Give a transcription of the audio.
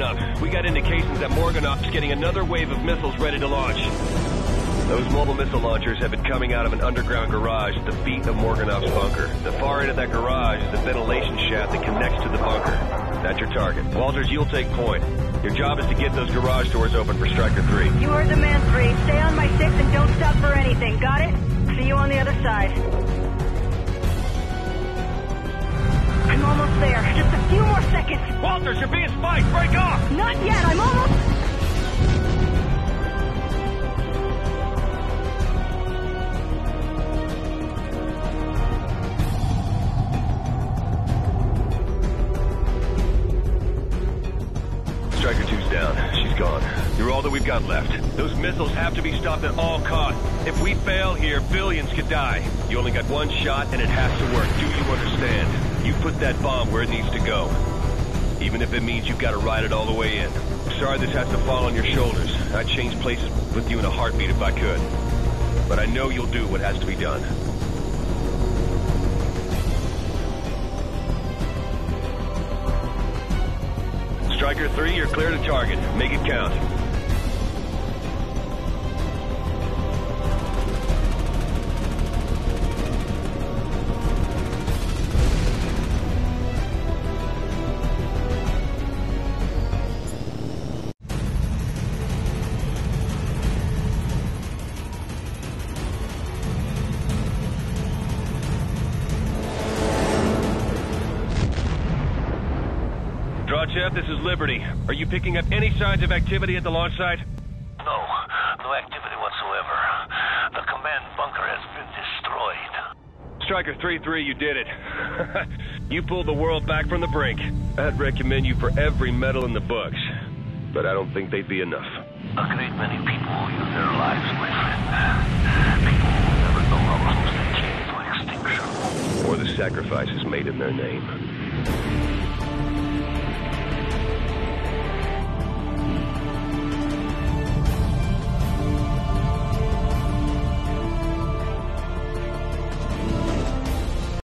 up. We got indications that Morganov's getting another wave of missiles ready to launch. Those mobile missile launchers have been coming out of an underground garage at the feet of Morganov's bunker. The far end of that garage is the ventilation shaft that connects to the bunker. That's your target. Walters, you'll take point. Your job is to get those garage doors open for Striker 3. You heard the man, 3. Stay on my 6 and don't stop for anything. Got it? See you on the other side. I'm almost there. Just a few more seconds. Walters, you're being spiked! Break off! Not yet. I'm almost... Striker 2's down. She's gone. You're all that we've got left. Those missiles have to be stopped at all costs. If we fail here, billions could die. You only got one shot, and it has to work. Do you understand? You put that bomb where it needs to go. Even if it means you've got to ride it all the way in. Sorry this has to fall on your shoulders. I'd change places with you in a heartbeat if I could. But I know you'll do what has to be done. Striker 3, you're clear to target. Make it count. Drachev, this is Liberty. Are you picking up any signs of activity at the launch site? No, no activity whatsoever. The command bunker has been destroyed. Striker 3-3, you did it. you pulled the world back from the brink. I'd recommend you for every medal in the books. But I don't think they'd be enough. A great many people will use their lives, my friend. People who never know how close they came to extinction. Or the sacrifices made in their name.